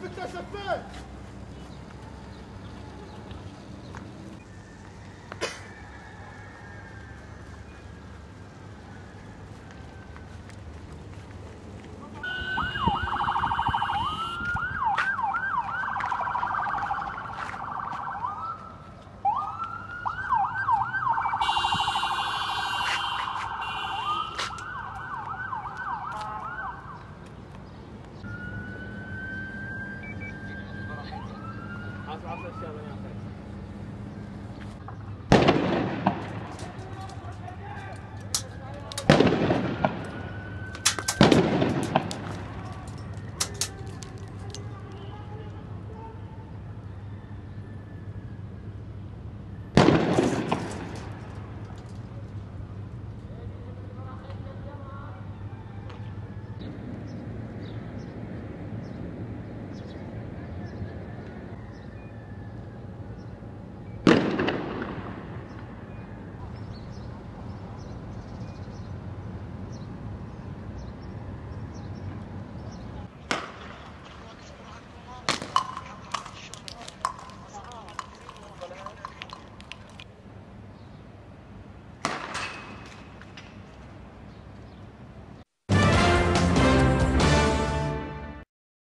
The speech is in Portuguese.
Fica essa pé! Yeah, I was also showing up.